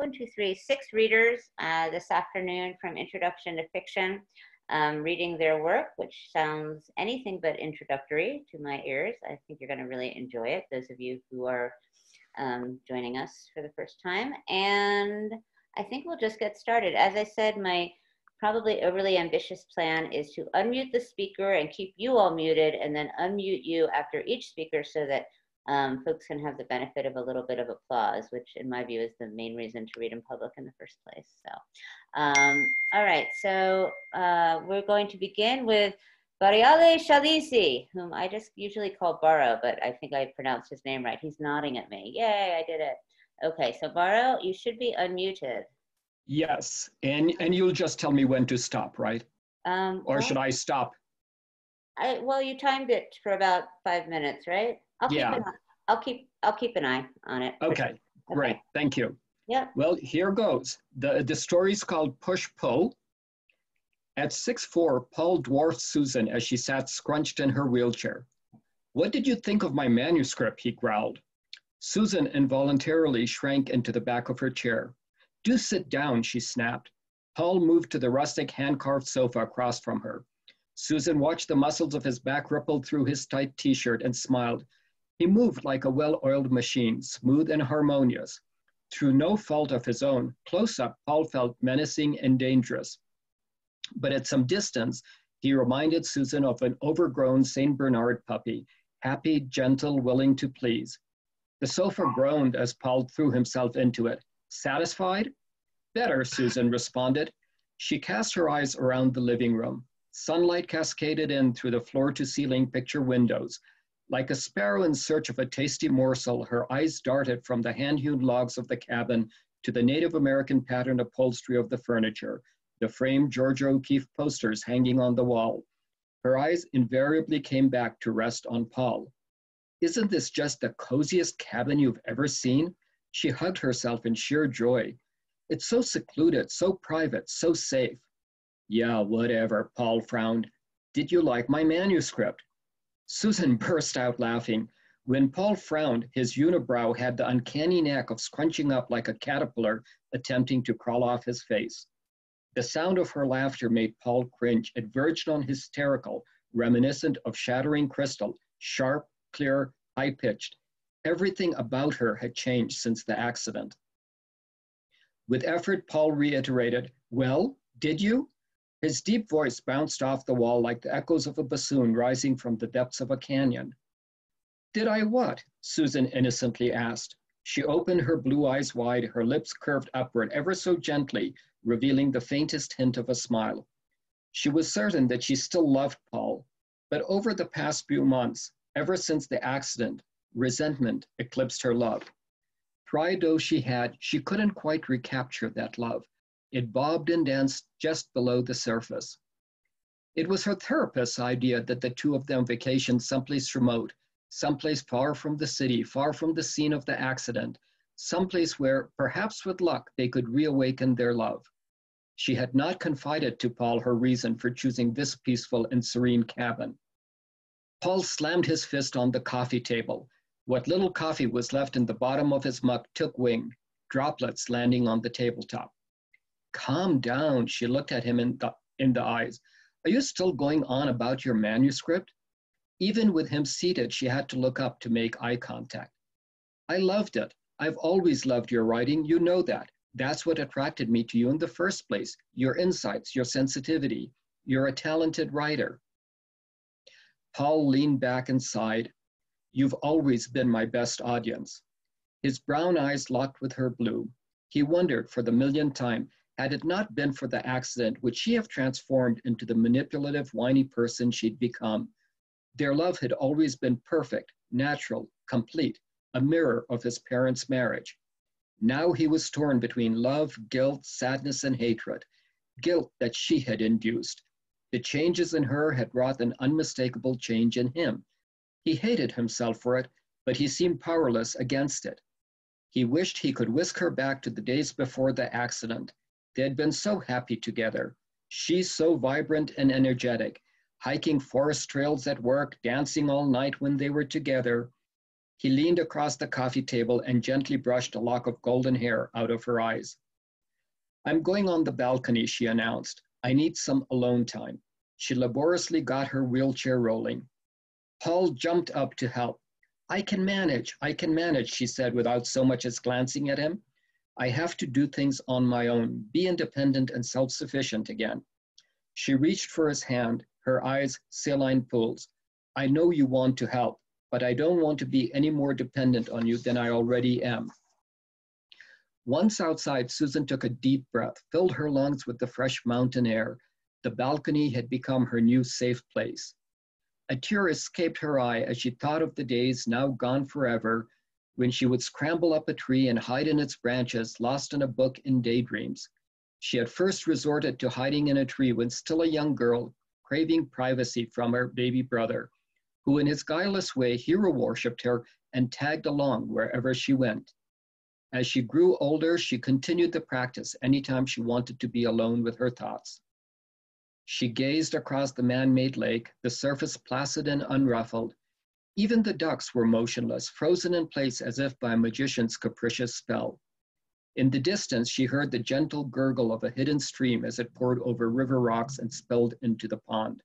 one, two, three, six readers uh, this afternoon from Introduction to Fiction, um, reading their work, which sounds anything but introductory to my ears. I think you're going to really enjoy it, those of you who are um, joining us for the first time. And I think we'll just get started. As I said, my probably overly ambitious plan is to unmute the speaker and keep you all muted and then unmute you after each speaker so that um, folks can have the benefit of a little bit of applause, which in my view is the main reason to read in public in the first place. So, um, all right, so uh, we're going to begin with Bariale Shalisi, whom I just usually call Baro, but I think I pronounced his name right. He's nodding at me. Yay, I did it. Okay, so Baro, you should be unmuted. Yes, and and you'll just tell me when to stop, right? Um, Or well, should I stop? I, well, you timed it for about five minutes, right? I'll keep Yeah. I'll keep I'll keep an eye on it. for sure. Okay, great, thank you. Yeah. Well, here goes. The, the story's called Push Pull. At six four, Paul dwarfed Susan as she sat scrunched in her wheelchair. What did you think of my manuscript, he growled. Susan involuntarily shrank into the back of her chair. Do sit down, she snapped. Paul moved to the rustic hand-carved sofa across from her. Susan watched the muscles of his back ripple through his tight t-shirt and smiled. He moved like a well-oiled machine, smooth and harmonious. Through no fault of his own, close up, Paul felt menacing and dangerous. But at some distance, he reminded Susan of an overgrown St. Bernard puppy, happy, gentle, willing to please. The sofa groaned as Paul threw himself into it. Satisfied? Better, Susan responded. She cast her eyes around the living room. Sunlight cascaded in through the floor to ceiling picture windows. Like a sparrow in search of a tasty morsel, her eyes darted from the hand hewn logs of the cabin to the Native American pattern upholstery of the furniture, the framed Georgia O'Keeffe posters hanging on the wall. Her eyes invariably came back to rest on Paul. Isn't this just the coziest cabin you've ever seen? She hugged herself in sheer joy. It's so secluded, so private, so safe. Yeah, whatever, Paul frowned. Did you like my manuscript? Susan burst out laughing. When Paul frowned, his unibrow had the uncanny knack of scrunching up like a caterpillar attempting to crawl off his face. The sound of her laughter made Paul cringe. It verged on hysterical, reminiscent of shattering crystal, sharp, clear, high pitched. Everything about her had changed since the accident. With effort, Paul reiterated, Well, did you? His deep voice bounced off the wall like the echoes of a bassoon rising from the depths of a canyon. Did I what? Susan innocently asked. She opened her blue eyes wide, her lips curved upward ever so gently, revealing the faintest hint of a smile. She was certain that she still loved Paul, but over the past few months, ever since the accident, resentment eclipsed her love. Pride though she had, she couldn't quite recapture that love. It bobbed and danced just below the surface. It was her therapist's idea that the two of them vacationed someplace remote, someplace far from the city, far from the scene of the accident, someplace where, perhaps with luck, they could reawaken their love. She had not confided to Paul her reason for choosing this peaceful and serene cabin. Paul slammed his fist on the coffee table. What little coffee was left in the bottom of his mug took wing, droplets landing on the tabletop. Calm down, she looked at him in the, in the eyes. Are you still going on about your manuscript? Even with him seated, she had to look up to make eye contact. I loved it. I've always loved your writing. You know that. That's what attracted me to you in the first place your insights, your sensitivity. You're a talented writer. Paul leaned back and sighed. You've always been my best audience. His brown eyes locked with her blue. He wondered for the millionth time had it not been for the accident, would she have transformed into the manipulative, whiny person she'd become? Their love had always been perfect, natural, complete, a mirror of his parents' marriage. Now he was torn between love, guilt, sadness, and hatred. Guilt that she had induced. The changes in her had wrought an unmistakable change in him. He hated himself for it, but he seemed powerless against it. He wished he could whisk her back to the days before the accident. They had been so happy together. She so vibrant and energetic, hiking forest trails at work, dancing all night when they were together. He leaned across the coffee table and gently brushed a lock of golden hair out of her eyes. I'm going on the balcony, she announced. I need some alone time. She laboriously got her wheelchair rolling. Paul jumped up to help. I can manage, I can manage, she said without so much as glancing at him. I have to do things on my own, be independent and self sufficient again. She reached for his hand, her eyes saline pools. I know you want to help but I don't want to be any more dependent on you than I already am. Once outside, Susan took a deep breath, filled her lungs with the fresh mountain air. The balcony had become her new safe place. A tear escaped her eye as she thought of the days now gone forever when she would scramble up a tree and hide in its branches, lost in a book in daydreams. She had first resorted to hiding in a tree when still a young girl, craving privacy from her baby brother who in his guileless way hero worshipped her and tagged along wherever she went. As she grew older, she continued the practice anytime she wanted to be alone with her thoughts. She gazed across the man made lake, the surface placid and unruffled. Even the ducks were motionless, frozen in place as if by a magician's capricious spell. In the distance, she heard the gentle gurgle of a hidden stream as it poured over river rocks and spilled into the pond.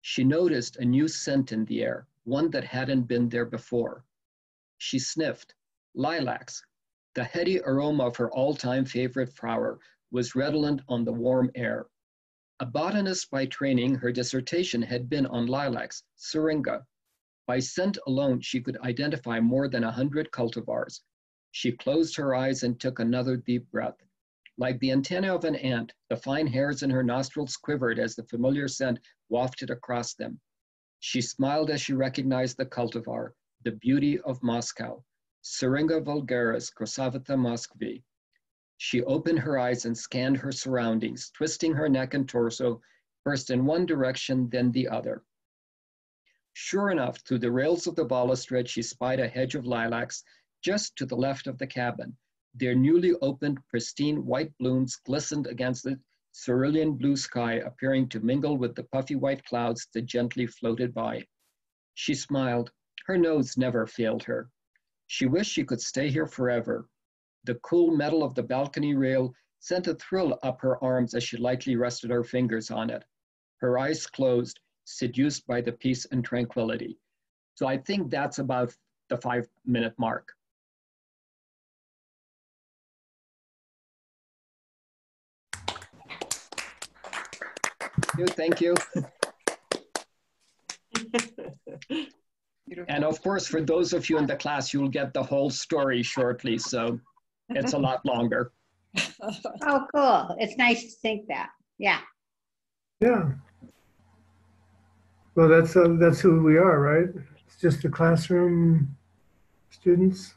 She noticed a new scent in the air, one that hadn't been there before. She sniffed. Lilacs. The heady aroma of her all-time favorite flower was redolent on the warm air. A botanist by training, her dissertation had been on lilacs, syringa. By scent alone, she could identify more than a hundred cultivars. She closed her eyes and took another deep breath. Like the antenna of an ant, the fine hairs in her nostrils quivered as the familiar scent wafted across them. She smiled as she recognized the cultivar, the beauty of Moscow, Syringa vulgaris Krasavitsa Moskvy. She opened her eyes and scanned her surroundings, twisting her neck and torso, first in one direction, then the other. Sure enough, through the rails of the balustrade, she spied a hedge of lilacs just to the left of the cabin, their newly opened, pristine white blooms glistened against the cerulean blue sky, appearing to mingle with the puffy white clouds that gently floated by. She smiled. Her nose never failed her. She wished she could stay here forever. The cool metal of the balcony rail sent a thrill up her arms as she lightly rested her fingers on it. Her eyes closed, seduced by the peace and tranquility. So I think that's about the five minute mark. you. Thank you. and of course, for those of you in the class, you'll get the whole story shortly, so it's a lot longer. Oh, cool. It's nice to think that. Yeah. Yeah. Well, that's uh, that's who we are, right? It's just the classroom students.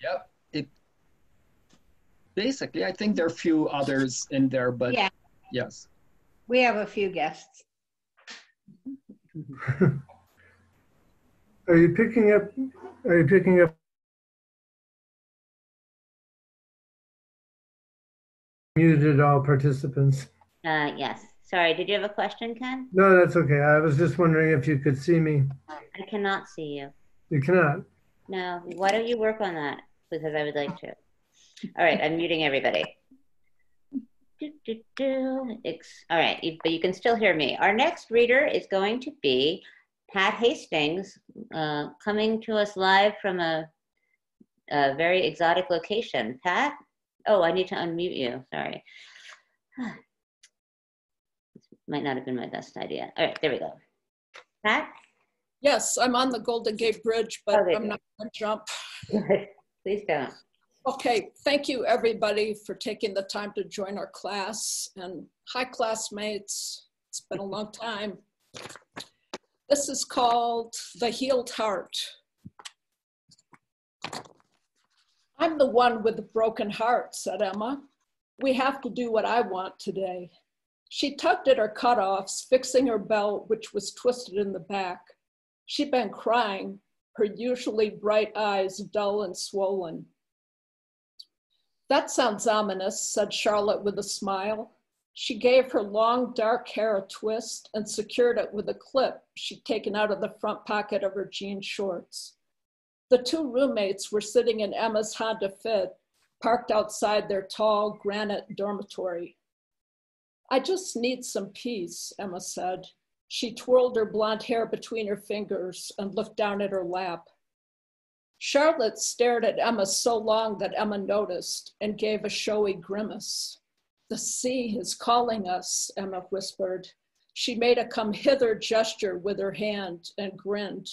Yep. It basically, I think there are a few others in there, but Yeah. yes. We have a few guests. Are you picking up? Are you picking up? Muted all participants. Uh, yes. Sorry, did you have a question, Ken? No, that's okay. I was just wondering if you could see me. I cannot see you. You cannot. No. Why don't you work on that? Because I would like to. All right, I'm muting everybody. Do, do, do. All right, you- but you can still hear me. Our next reader is going to be Pat Hastings, uh, coming to us live from a, a very exotic location. Pat? Oh, I need to unmute you. Sorry. Might not have been my best idea. All right, there we go. Pat? Yes, I'm on the Golden Gate Bridge, but Okay, I'm not going to jump. Please don't. Okay, thank you everybody for taking the time to join our class and hi classmates. It's been a long time. This is called The Healed Heart. I'm the one with the broken heart, said Emma. We have to do what I want today. She tugged at her cutoffs, fixing her belt, which was twisted in the back. She'd been crying, her usually bright eyes dull and swollen. That sounds ominous, said Charlotte with a smile. She gave her long dark hair a twist and secured it with a clip she'd taken out of the front pocket of her jean shorts. The two roommates were sitting in Emma's Honda Fit, parked outside their tall granite dormitory. I just need some peace, Emma said. She twirled her blonde hair between her fingers and looked down at her lap. Charlotte stared at Emma so long that Emma noticed and gave a showy grimace. The sea is calling us, Emma whispered. She made a come hither gesture with her hand and grinned.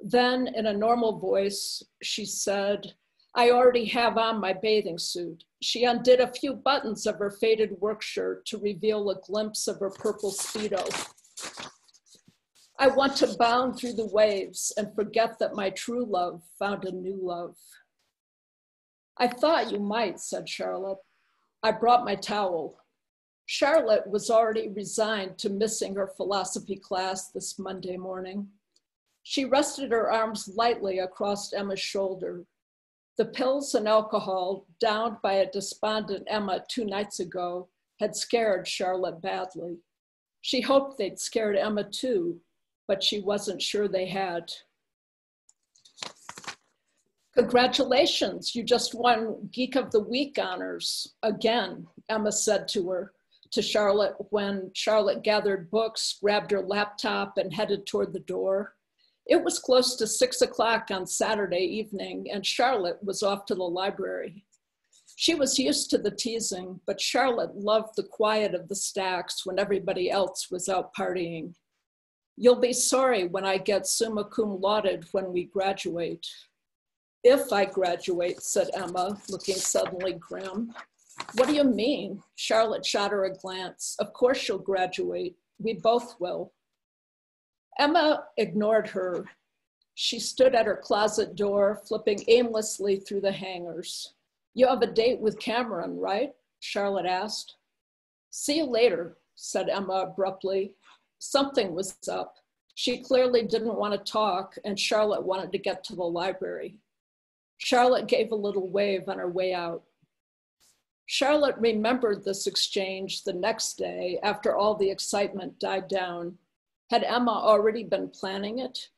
Then, in a normal voice, she said, I already have on my bathing suit. She undid a few buttons of her faded work shirt to reveal a glimpse of her purple Speedo. I want to bound through the waves and forget that my true love found a new love. I thought you might, said Charlotte. I brought my towel. Charlotte was already resigned to missing her philosophy class this Monday morning. She rested her arms lightly across Emma's shoulder. The pills and alcohol, downed by a despondent Emma two nights ago, had scared Charlotte badly. She hoped they'd scared Emma too, but she wasn't sure they had. Congratulations, you just won Geek of the Week honors again, Emma said to her, to Charlotte when Charlotte gathered books, grabbed her laptop, and headed toward the door. It was close to six o'clock on Saturday evening, and Charlotte was off to the library. She was used to the teasing, but Charlotte loved the quiet of the stacks when everybody else was out partying. You'll be sorry when I get summa cum laude when we graduate. If I graduate, said Emma, looking suddenly grim. What do you mean? Charlotte shot her a glance. Of course you'll graduate. We both will. Emma ignored her. She stood at her closet door, flipping aimlessly through the hangers. You have a date with Cameron, right? Charlotte asked. See you later, said Emma abruptly, something was up. She clearly didn't want to talk, and Charlotte wanted to get to the library. Charlotte gave a little wave on her way out. Charlotte remembered this exchange the next day after all the excitement died down. Had Emma already been planning it?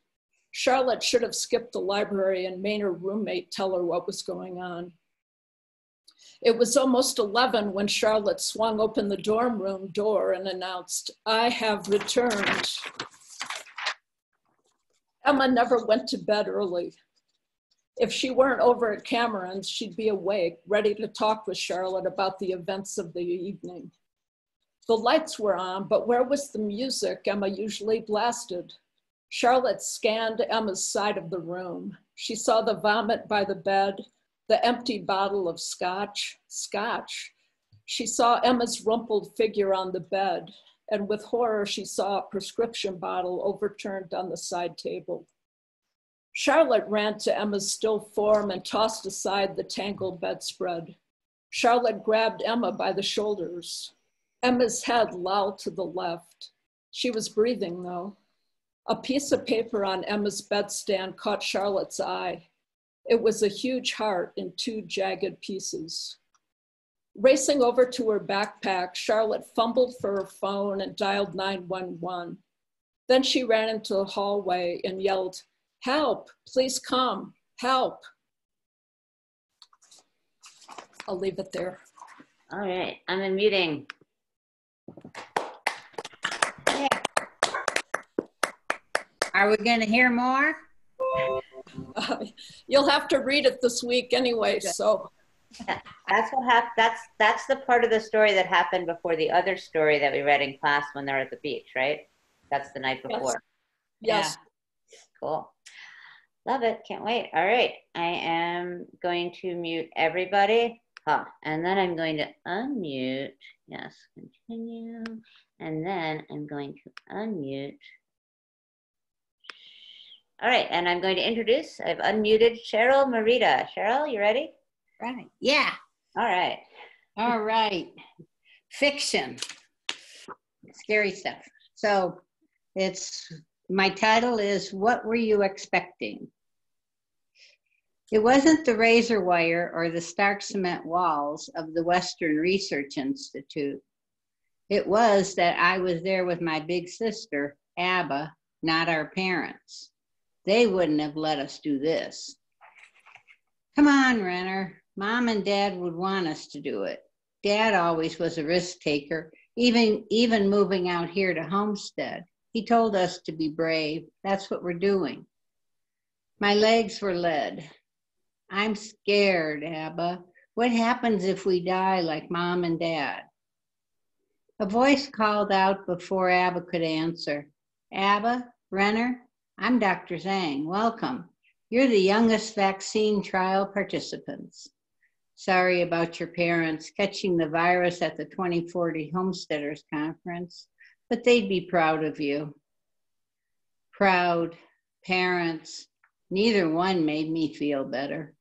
Charlotte should have skipped the library and made her roommate tell her what was going on. It was almost 11 when Charlotte swung open the dorm room door and announced, I have returned. Emma never went to bed early. If she weren't over at Cameron's, she'd be awake, ready to talk with Charlotte about the events of the evening. The lights were on, but where was the music Emma usually blasted? Charlotte scanned Emma's side of the room. She saw the vomit by the bed, the empty bottle of scotch, scotch. She saw Emma's rumpled figure on the bed, and with horror, she saw a prescription bottle overturned on the side table. Charlotte ran to Emma's still form and tossed aside the tangled bedspread. Charlotte grabbed Emma by the shoulders. Emma's head lolled to the left. She was breathing, though. A piece of paper on Emma's bedstand caught Charlotte's eye. It was a huge heart in two jagged pieces. Racing over to her backpack, Charlotte fumbled for her phone and dialed 911. Then she ran into the hallway and yelled, Help, please come, help. I'll leave it there. All right, I'm unmuting. Are we gonna hear more? Uh, you'll have to read it this week anyway, so. That's what happened. That's that's the part of the story that happened before the other story that we read in class when they're at the beach, right? That's the night before. Yes, Cool. Love it. Can't wait. All right. I am going to mute everybody. Huh. And then I'm going to unmute. Yes, continue. And then I'm going to unmute. All right. And I'm going to introduce, I've unmuted Cheryl Marita. Cheryl, you ready? Right, yeah, All right. all right. Fiction. Scary stuff. So it's, my title is What Were You Expecting? It wasn't the razor wire or the stark cement walls of the Western Research Institute. It was that I was there with my big sister, Abba, not our parents. They wouldn't have let us do this. Come on, Renner. Mom and Dad would want us to do it. Dad always was a risk taker, even even moving out here to Homestead. He told us to be brave. That's what we're doing. My legs were lead. I'm scared, Abba. What happens if we die like mom and dad? A voice called out before Abba could answer. Abba, Renner, I'm Dr. Zhang. Welcome. You're the youngest vaccine trial participants. Sorry about your parents catching the virus at the 2040 Homesteaders Conference, but they'd be proud of you. Proud, parents, neither one made me feel better.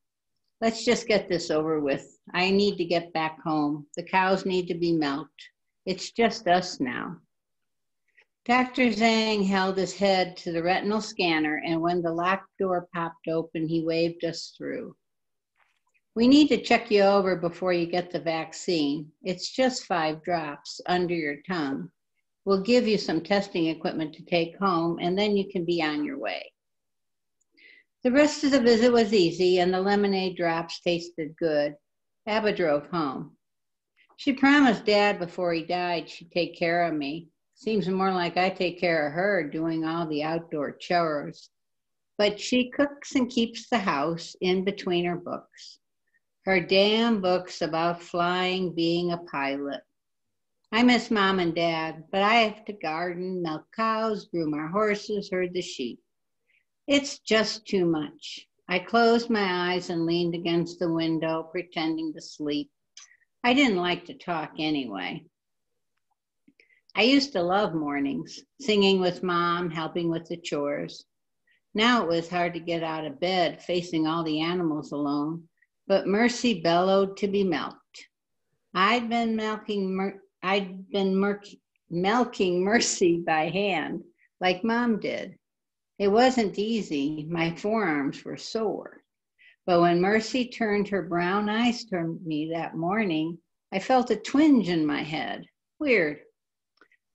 Let's just get this over with. I need to get back home. The cows need to be milked. It's just us now. Dr. Zhang held his head to the retinal scanner, and when the locked door popped open, he waved us through. We need to check you over before you get the vaccine. It's just five drops under your tongue. We'll give you some testing equipment to take home, and then you can be on your way. The rest of the visit was easy, and the lemonade drops tasted good. Abba drove home. She promised Dad before he died she'd take care of me. Seems more like I take care of her doing all the outdoor chores. But she cooks and keeps the house in between her books. Her damn books about flying, being a pilot. I miss mom and dad, but I have to garden, milk cows, groom our horses, herd the sheep. It's just too much. I closed my eyes and leaned against the window, pretending to sleep. I didn't like to talk anyway. I used to love mornings, singing with mom, helping with the chores. Now it was hard to get out of bed, facing all the animals alone, but Mercy bellowed to be milked. I'd been milking, Mer- I'd been mer- milking Mercy by hand, like mom did. It wasn't easy. My forearms were sore. But when Mercy turned her brown eyes to me that morning, I felt a twinge in my head. Weird.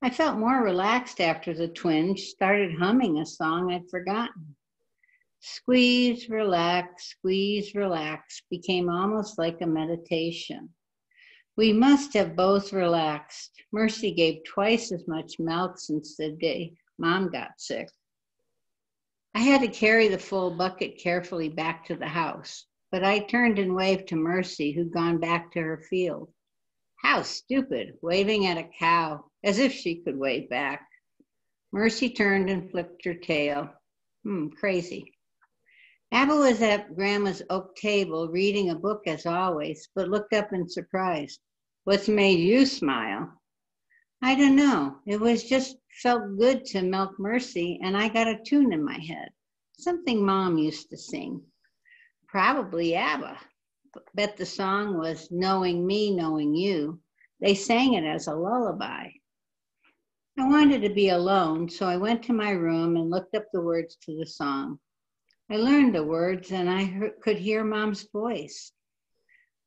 I felt more relaxed after the twinge, started humming a song I'd forgotten. Squeeze, relax, squeeze, relax became almost like a meditation. We must have both relaxed. Mercy gave twice as much milk since the day mom got sick. I had to carry the full bucket carefully back to the house, but I turned and waved to Mercy, who'd gone back to her field. How stupid, waving at a cow, as if she could wave back. Mercy turned and flipped her tail. Hmm, crazy. Abba was at Grandma's oak table reading a book as always, but looked up in surprise. What's made you smile? I don't know. It was just felt good to milk Mercy, and I got a tune in my head. Something mom used to sing. Probably ABBA. Bet the song was Knowing Me, Knowing You. They sang it as a lullaby. I wanted to be alone, so I went to my room and looked up the words to the song. I learned the words and I could hear mom's voice.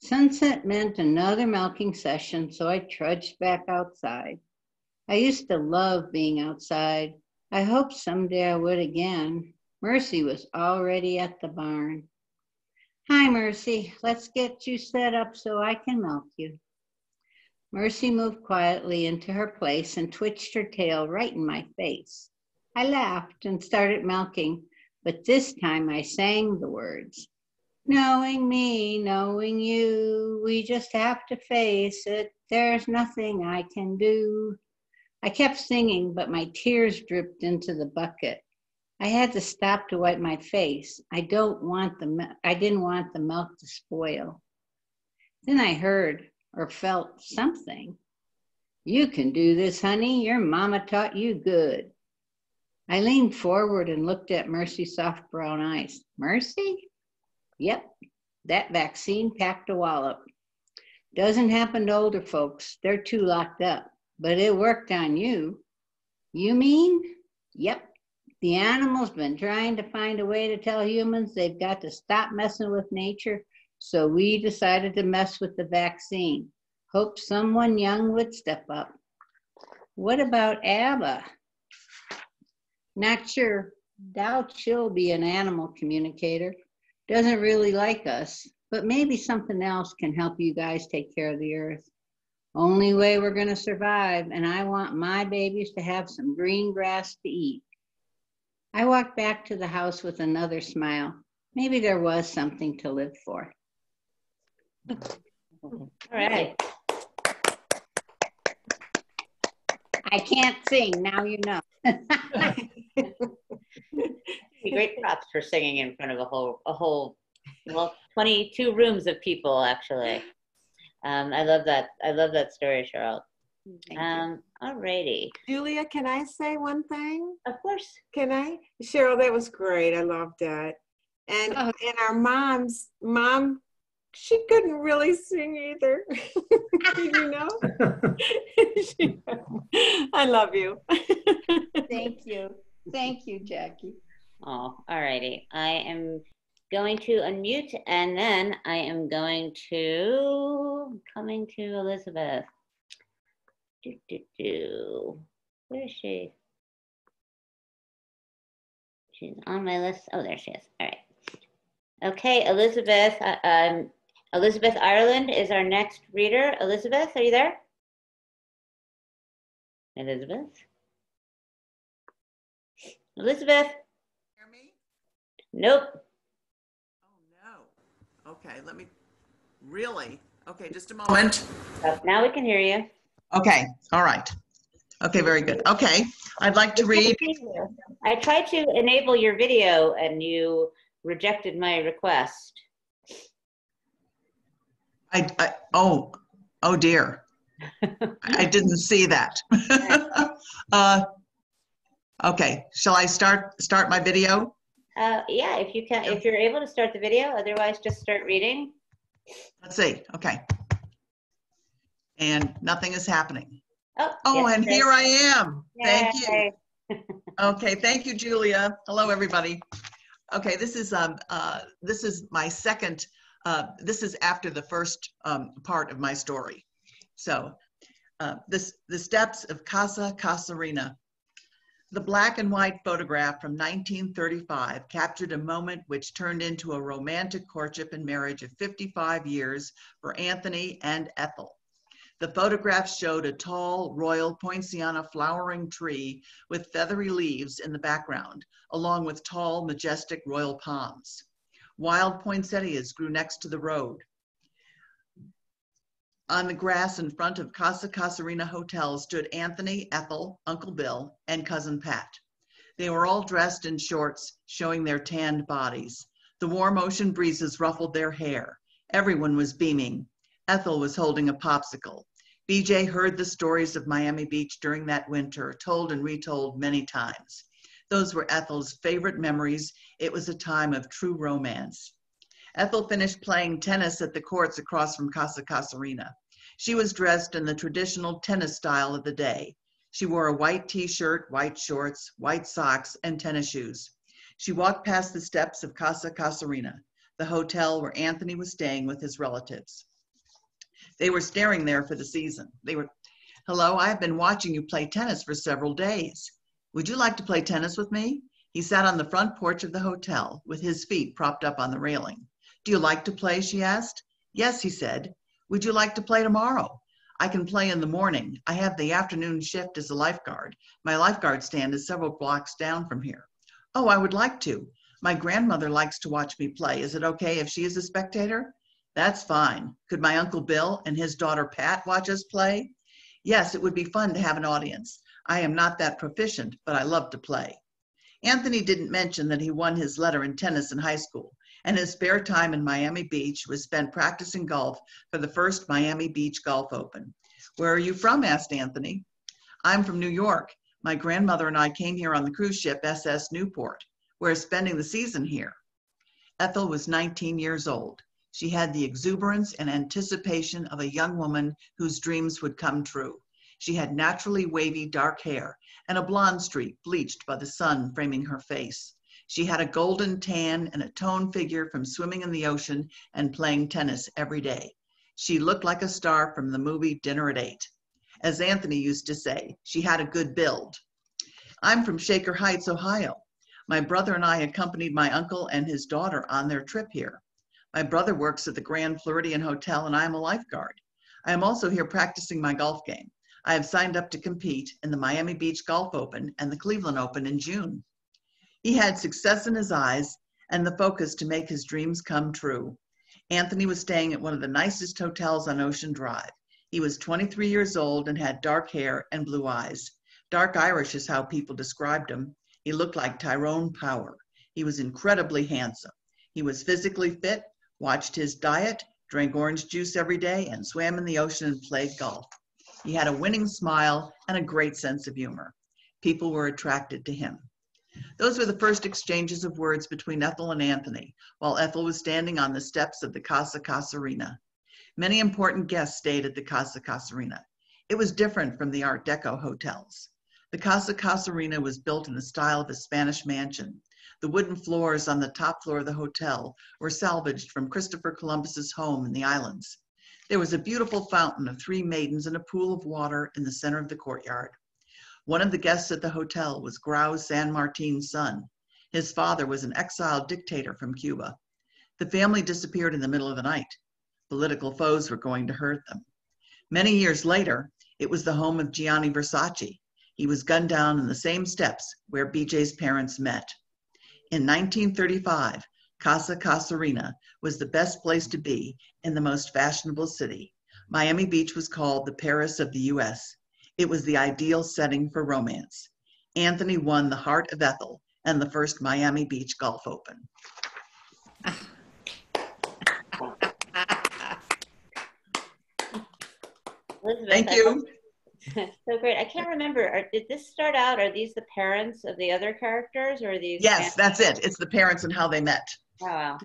Sunset meant another milking session, so I trudged back outside. I used to love being outside. I hope someday I would again. Mercy was already at the barn. Hi, Mercy. Let's get you set up so I can milk you. Mercy moved quietly into her place and twitched her tail right in my face. I laughed and started milking, but this time I sang the words. Knowing me, knowing you, we just have to face it. There's nothing I can do. I kept singing, but my tears dripped into the bucket. I had to stop to wipe my face. I don't want the I didn't want the milk to spoil. Then I heard or felt something. You can do this, honey. Your mama taught you good. I leaned forward and looked at Mercy's soft brown eyes. Mercy? Yep, that vaccine packed a wallop. Doesn't happen to older folks. They're too locked up but it worked on you. You mean? Yep. The animal's been trying to find a way to tell humans they've got to stop messing with nature, so we decided to mess with the vaccine. Hope someone young would step up. What about Abba? Not sure. doubt she'll be an animal communicator. Doesn't really like us, but maybe something else can help you guys take care of the earth. Only way we're gonna survive, and I want my babies to have some green grass to eat. I walked back to the house with another smile. Maybe there was something to live for. All right. I can't sing, now you know. Great props for singing in front of a whole, a whole, well, 22 rooms of people, actually. Um, I love that. I love that story, Cheryl. Thank you. Um, alrighty. Julia, can I say one thing? Of course. Can I? Cheryl, that was great. I loved that. And Oh. and our mom's mom, she couldn't really sing either. Did you know? She- I love you. Thank you. Thank you, Jackie. Oh, alrighty. I am going to unmute and then I am going to, coming to Elizabeth. Do, do, do. Where is she? She's on my list. Oh, there she is. All right. Okay, Elizabeth, uh, um, Elizabeth Ireland is our next reader. Elizabeth, are you there? Elizabeth? Elizabeth? hear me? Nope. Oh, no. Okay, let me, really? Okay, just a moment. Oh, Now we can hear you. Okay, all right. Okay, very good. Okay, I'd like to read, I tried to enable your video and you rejected my request. I, I, oh, oh dear. I didn't see that. Uh, Okay, shall I start, start my video? Uh, yeah, if you can, if you're able to start the video, otherwise just start reading. Let's see, okay. And nothing is happening. Oh, Oh, yes, and here I am. Thank you. Okay, thank you, Julia. Hello, everybody. Okay, this is um uh this is my second uh this is after the first um part of my story. So, uh this the steps of Casa Casuarina. The black and white photograph from 1935 captured a moment which turned into a romantic courtship and marriage of 55 years for Anthony and Ethel. The photograph showed a tall, royal poinciana flowering tree with feathery leaves in the background, along with tall, majestic royal palms. Wild poinsettias grew next to the road. On the grass in front of Casa Casuarina Hotel stood Anthony, Ethel, Uncle Bill, and Cousin Pat. They were all dressed in shorts, showing their tanned bodies. The warm ocean breezes ruffled their hair. Everyone was beaming. Ethel was holding a popsicle. BJ heard the stories of Miami Beach during that winter, told and retold many times. Those were Ethel's favorite memories. It was a time of true romance. Ethel finished playing tennis at the courts across from Casa Casuarina. She was dressed in the traditional tennis style of the day. She wore a white t-shirt, white shorts, white socks, and tennis shoes. She walked past the steps of Casa Casuarina, the hotel where Anthony was staying with his relatives. They were staring there for the season. They were, hello, I have been watching you play tennis for several days. Would you like to play tennis with me? He sat on the front porch of the hotel with his feet propped up on the railing. Do you like to play? She asked. Yes, he said. Would you like to play tomorrow? I can play in the morning. I have the afternoon shift as a lifeguard. My lifeguard stand is several blocks down from here. Oh, I would like to. My grandmother likes to watch me play. Is it okay if she is a spectator? That's fine. Could my Uncle Bill and his daughter Pat watch us play? Yes, it would be fun to have an audience. I am not that proficient, but I love to play. Anthony didn't mention that he won his letter in tennis in high school, and his spare time in Miami Beach was spent practicing golf for the first Miami Beach Golf Open. Where are you from? asked Anthony. I'm from New York. My grandmother and I came here on the cruise ship SS Newport. We're spending the season here. Ethel was 19 years old. She had the exuberance and anticipation of a young woman whose dreams would come true. She had naturally wavy dark hair and a blonde streak bleached by the sun framing her face. She had a golden tan and a toned figure from swimming in the ocean and playing tennis every day. She looked like a star from the movie Dinner at Eight. As Anthony used to say, she had a good build. I'm from Shaker Heights, Ohio. My brother and I accompanied my uncle and his daughter on their trip here. My brother works at the Grand Floridian Hotel and I am a lifeguard. I am also here practicing my golf game. I have signed up to compete in the Miami Beach Golf Open and the Cleveland Open in June. He had success in his eyes and the focus to make his dreams come true. Anthony was staying at one of the nicest hotels on Ocean Drive. He was 23 years old and had dark hair and blue eyes. Dark Irish is how people described him. He looked like Tyrone Power. He was incredibly handsome. He was physically fit watched his diet, drank orange juice every day, and swam in the ocean and played golf. He had a winning smile and a great sense of humor. People were attracted to him. Those were the first exchanges of words between Ethel and Anthony while Ethel was standing on the steps of the Casa Casuarina. Many important guests stayed at the Casa Casuarina. It was different from the Art Deco hotels. The Casa Casuarina was built in the style of a Spanish mansion. The wooden floors on the top floor of the hotel were salvaged from Christopher Columbus's home in the islands. There was a beautiful fountain of three maidens and a pool of water in the center of the courtyard. One of the guests at the hotel was Grau San Martin's son. His father was an exiled dictator from Cuba. The family disappeared in the middle of the night. Political foes were going to hurt them. Many years later, it was the home of Gianni Versace. He was gunned down in the same steps where BJ's parents met. In 1935, Casa Casuarina was the best place to be in the most fashionable city. Miami Beach was called the Paris of the US. It was the ideal setting for romance. Anthony won the heart of Ethel and the first Miami Beach Golf Open. Elizabeth, Thank you. so great. I can't remember. Are, did this start out? Are these the parents of the other characters, or are these? Yes, that's it. It's the parents and how they met. Oh, wow,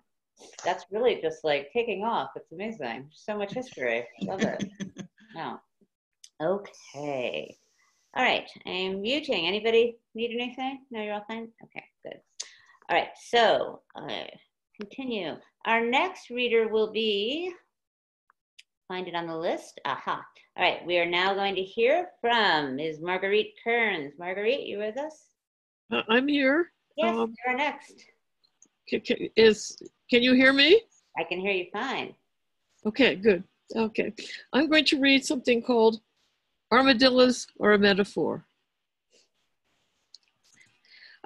that's really just like taking off. It's amazing. So much history. Love it. Wow. Okay. All right. I'm muting. Anybody need anything? No, you're all fine. Okay, good. All right. So uh, continue. Our next reader will be. Find it on the list. Aha. All right, we are now going to hear from Ms. Marguerite Kearns. Marguerite, you with us? Uh, I'm here. Yes, Um, you're next. Ca- ca- Is, can you hear me? I can hear you fine. Okay, good. Okay. I'm going to read something called Armadillos or a Metaphor.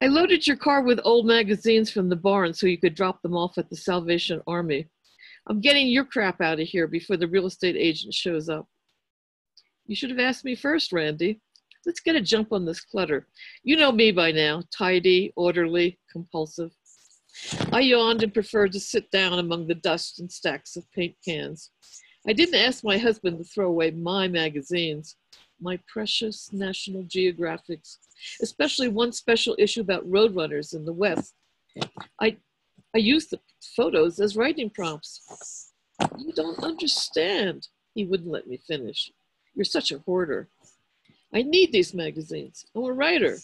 I loaded your car with old magazines from the barn so you could drop them off at the Salvation Army. I'm getting your crap out of here before the real estate agent shows up. You should have asked me first, Randy. Let's get a jump on this clutter. You know me by now tidy, orderly, compulsive. I yawned and preferred to sit down among the dust and stacks of paint cans. I didn't ask my husband to throw away my magazines, my precious National Geographics, especially one special issue about roadrunners in the West. I, I used the photos as writing prompts. You don't understand. He wouldn't let me finish. You're such a hoarder. I need these magazines. I'm a writer.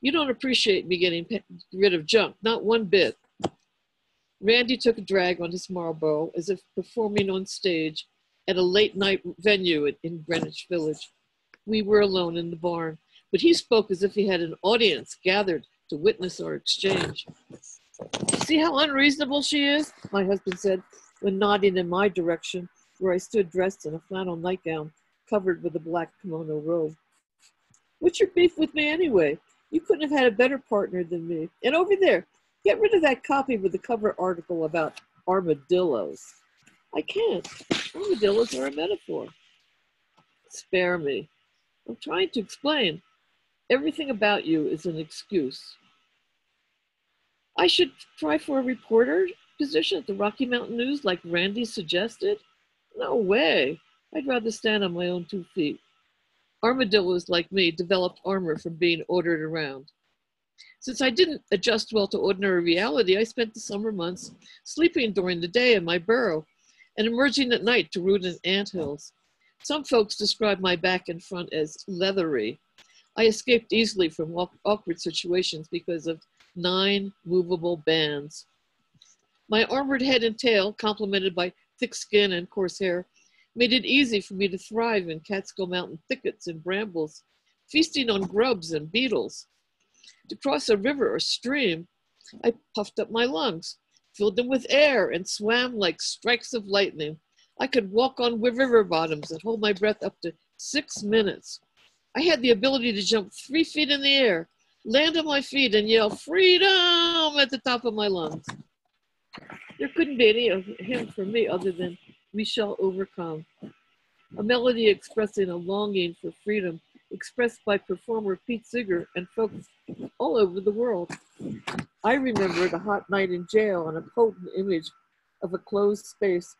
You don't appreciate me getting rid of junk, not one bit. Randy took a drag on his Marlboro as if performing on stage at a late night venue in- in Greenwich Village. We were alone in the barn, but he spoke as if he had an audience gathered to witness our exchange. See how unreasonable she is? My husband said when nodding in my direction, where I stood dressed in a flannel nightgown covered with a black kimono robe. What's your beef with me anyway? You couldn't have had a better partner than me. And over there, get rid of that copy with the cover article about armadillos. I can't. Armadillos are a metaphor. Spare me. I'm trying to explain. Everything about you is an excuse. I should try for a reporter position at the Rocky Mountain News like Randy suggested? No way. I'd rather stand on my own two feet. Armadillos like me developed armor from being ordered around. Since I didn't adjust well to ordinary reality, I spent the summer months sleeping during the day in my burrow and emerging at night to root in anthills. Some folks describe my back and front as leathery. I escaped easily from awkward situations because of nine movable bands. My armored head and tail, complemented by thick skin and coarse hair, made it easy for me to thrive in Catskill Mountain thickets and brambles, feasting on grubs and beetles. To cross a river or stream, I puffed up my lungs, filled them with air, and swam like strikes of lightning. I could walk on river bottoms and hold my breath up to six minutes. I had the ability to jump three feet in the air, land on my feet, and yell freedom at the top of my lungs. There couldn't be any of him for me other than we shall overcome. A melody expressing a longing for freedom, expressed by performer Pete Seeger and folks all over the world. I remembered a hot night in jail and a potent image of a closed space,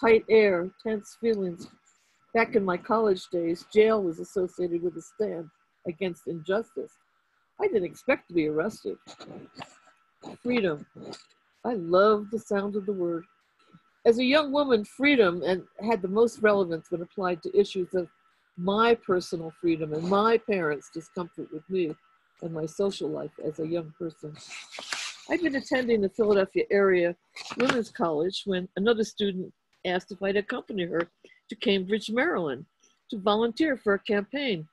tight air, tense feelings. Back in my college days, jail was associated with a stand against injustice. I didn't expect to be arrested. Freedom. I love the sound of the word. As a young woman, freedom and had the most relevance when applied to issues of my personal freedom and my parents' discomfort with me and my social life as a young person. I'd been attending the Philadelphia area women's college when another student asked if I'd accompany her to Cambridge, Maryland to volunteer for a campaign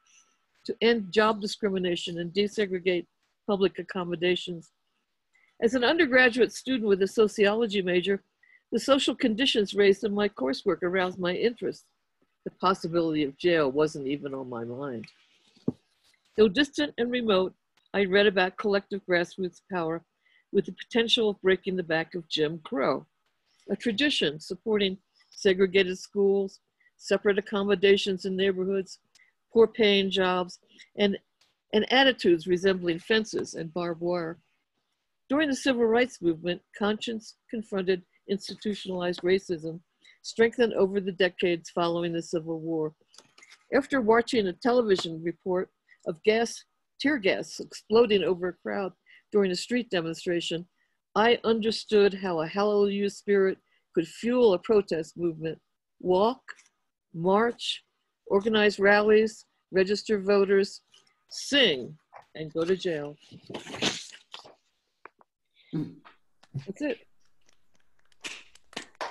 to end job discrimination and desegregate public accommodations. As an undergraduate student with a sociology major, the social conditions raised in my coursework aroused my interest. The possibility of jail wasn't even on my mind. Though distant and remote, I read about collective grassroots power with the potential of breaking the back of Jim Crow, a tradition supporting segregated schools, separate accommodations in neighborhoods, poor paying jobs, and, and attitudes resembling fences and barbed wire. During the civil rights movement, conscience confronted institutionalized racism, strengthened over the decades following the Civil War. After watching a television report of gas, tear gas exploding over a crowd during a street demonstration, I understood how a hallelujah spirit could fuel a protest movement. Walk, march, organize rallies, register voters, sing, and go to jail. That's it.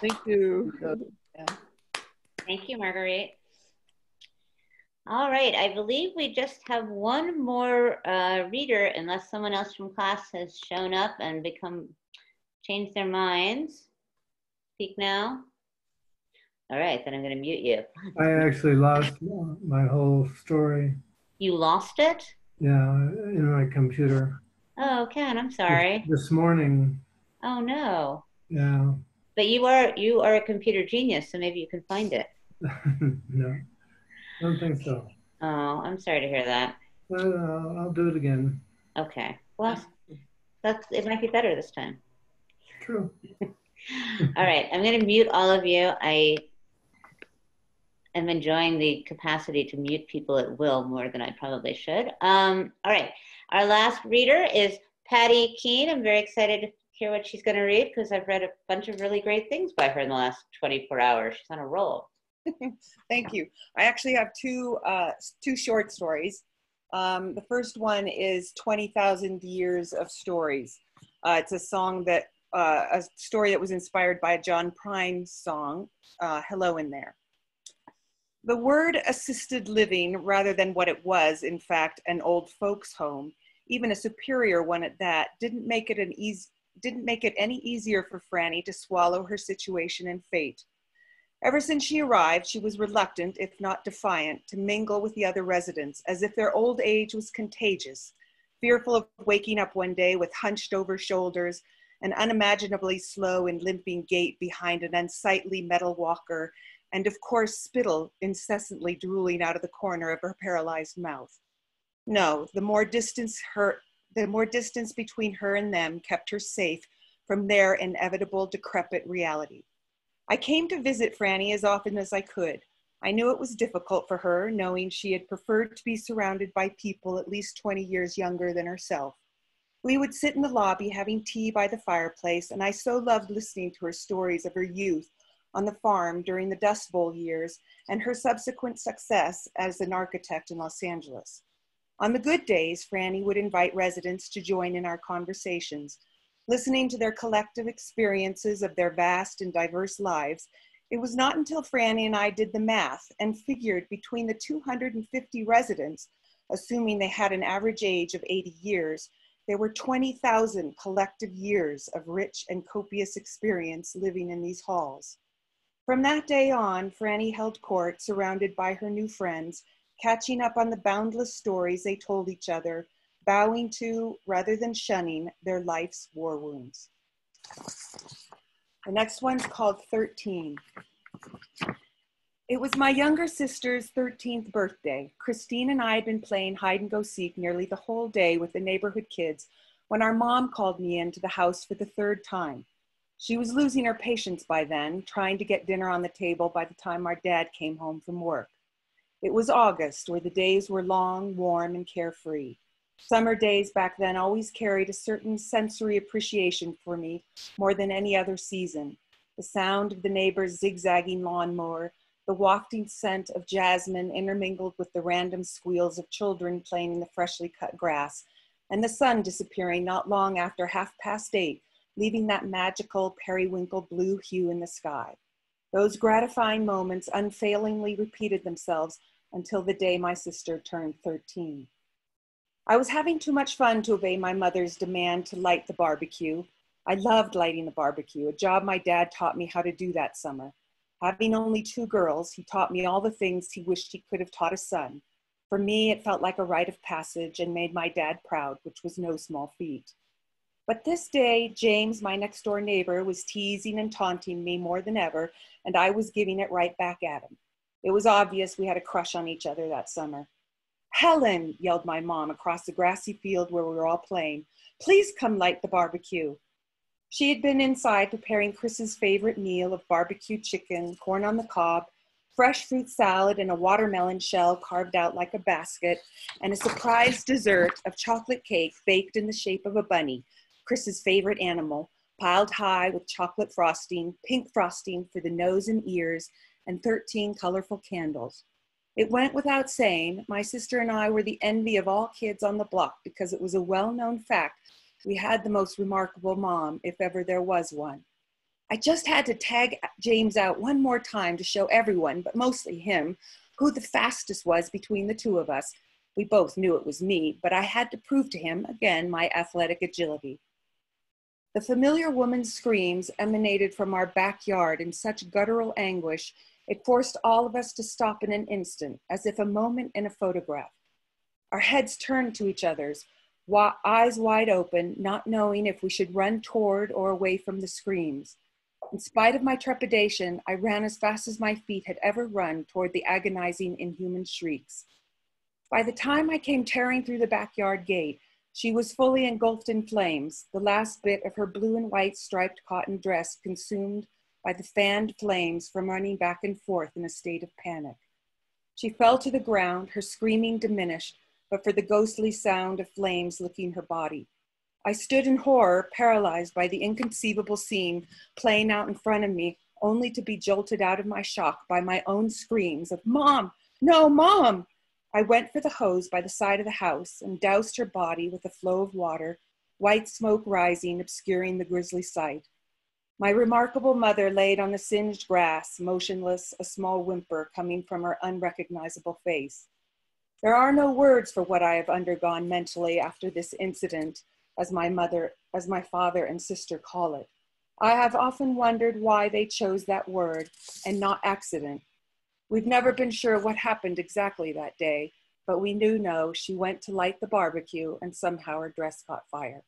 Thank you. Thank you, Marguerite. All right, I believe we just have one more uh, reader, unless someone else from class has shown up and become changed their minds. Speak now. All right, then I'm going to mute you. I actually lost my whole story. You lost it? Yeah, in my computer. Oh, Ken, I'm sorry. This, this morning. Oh no. Yeah. But you are you are a computer genius, so maybe you can find it. no, I don't think so. Oh, I'm sorry to hear that. Well, I'll, uh, I'll do it again. Okay. Well, that's it. Might be better this time. True. all right, I'm going to mute all of you. I am enjoying the capacity to mute people at will more than I probably should. Um, all right, our last reader is Patty Keene. I'm very excited to hear what she's going to read because I've read a bunch of really great things by her in the last 24 hours. She's on a roll. Thank you. I actually have two uh, two short stories. Um, the first one is 20,000 Years of Stories. Uh, it's a song that, uh, a story that was inspired by a John Prine song, uh, Hello in There. The word assisted living, rather than what it was, in fact, an old folks' home, even a superior one at that, didn't make it an easy, didn't make it any easier for Franny to swallow her situation and fate. Ever since she arrived, she was reluctant, if not defiant, to mingle with the other residents, as if their old age was contagious, fearful of waking up one day with hunched over shoulders, an unimaginably slow and limping gait behind an unsightly metal walker, and of course, spittle incessantly drooling out of the corner of her paralyzed mouth. No, the more distance her the more distance between her and them kept her safe from their inevitable decrepit reality. I came to visit Franny as often as I could. I knew it was difficult for her, knowing she had preferred to be surrounded by people at least 20 years younger than herself. We would sit in the lobby having tea by the fireplace, and I so loved listening to her stories of her youth on the farm during the Dust Bowl years and her subsequent success as an architect in Los Angeles. On the good days, Franny would invite residents to join in our conversations, listening to their collective experiences of their vast and diverse lives. It was not until Franny and I did the math and figured between the 250 residents, assuming they had an average age of 80 years, there were 20,000 collective years of rich and copious experience living in these halls. From that day on, Franny held court surrounded by her new friends, catching up on the boundless stories they told each other, bowing to, rather than shunning, their life's war wounds. The next one's called 13. It was my younger sister's 13th birthday. Christine and I had been playing hide and go seek nearly the whole day with the neighborhood kids when our mom called me into the house for the third time. She was losing her patience by then, trying to get dinner on the table by the time our dad came home from work. It was August, where the days were long, warm, and carefree. Summer days back then always carried a certain sensory appreciation for me more than any other season. The sound of the neighbor's zigzagging lawnmower, the wafting scent of jasmine intermingled with the random squeals of children playing in the freshly cut grass, and the sun disappearing not long after half past eight, leaving that magical periwinkle blue hue in the sky. Those gratifying moments unfailingly repeated themselves until the day my sister turned 13. I was having too much fun to obey my mother's demand to light the barbecue. I loved lighting the barbecue, a job my dad taught me how to do that summer. Having only two girls, he taught me all the things he wished he could have taught a son. For me, it felt like a rite of passage and made my dad proud, which was no small feat. But this day, James, my next door neighbor, was teasing and taunting me more than ever, and I was giving it right back at him. It was obvious we had a crush on each other that summer. Helen, yelled my mom across the grassy field where we were all playing, please come light the barbecue. She had been inside preparing Chris's favorite meal of barbecue chicken, corn on the cob, fresh fruit salad, and a watermelon shell carved out like a basket, and a surprise dessert of chocolate cake baked in the shape of a bunny, Chris's favorite animal, piled high with chocolate frosting, pink frosting for the nose and ears, and 13 colorful candles. It went without saying, my sister and I were the envy of all kids on the block because it was a well known fact we had the most remarkable mom, if ever there was one. I just had to tag James out one more time to show everyone, but mostly him, who the fastest was between the two of us. We both knew it was me, but I had to prove to him again my athletic agility. The familiar woman's screams emanated from our backyard in such guttural anguish, it forced all of us to stop in an instant, as if a moment in a photograph. Our heads turned to each other's, eyes wide open, not knowing if we should run toward or away from the screams. In spite of my trepidation, I ran as fast as my feet had ever run toward the agonizing, inhuman shrieks. By the time I came tearing through the backyard gate, she was fully engulfed in flames, the last bit of her blue and white striped cotton dress consumed by the fanned flames from running back and forth in a state of panic. She fell to the ground, her screaming diminished, but for the ghostly sound of flames licking her body. I stood in horror, paralyzed by the inconceivable scene playing out in front of me, only to be jolted out of my shock by my own screams of, Mom, no, Mom! I went for the hose by the side of the house and doused her body with a flow of water, white smoke rising, obscuring the grisly sight. My remarkable mother laid on the singed grass, motionless, a small whimper coming from her unrecognizable face. There are no words for what I have undergone mentally after this incident, as my mother, as my father and sister call it. I have often wondered why they chose that word and not accident. We've never been sure what happened exactly that day, but we do know she went to light the barbecue and somehow her dress caught fire.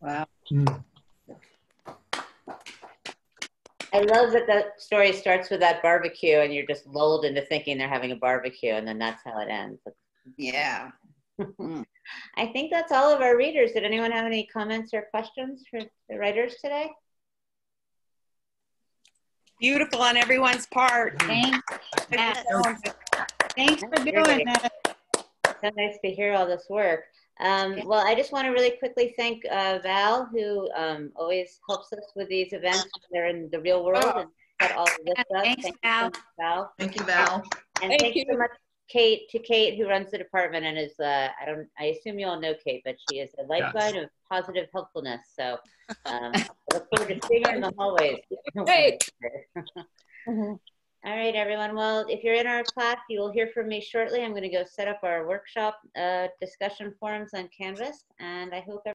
Wow. Mm. I love that the story starts with that barbecue and you're just lulled into thinking they're having a barbecue and then that's how it ends. Yeah. I think that's all of our readers. Did anyone have any comments or questions for the writers today? Beautiful on everyone's part. Thanks. Thanks for doing that. So nice to hear all this work. Um, well, I just want to really quickly thank uh, Val, who um, always helps us with these events when they're in the real world and all of this up. Thanks, Thank you Val. so much, Val. Thank you, Val. And Thank thanks you. so much, Kate, to Kate, who runs the department and is, uh, I don't, I assume you all know Kate, but she is a lifeline of positive helpfulness. So um, I look forward to seeing her in the hallways. Hey. All All right, everyone. Well, if you're in our class, you will hear from me shortly. I'm going to go set up our workshop uh, discussion forums on Canvas, and I hope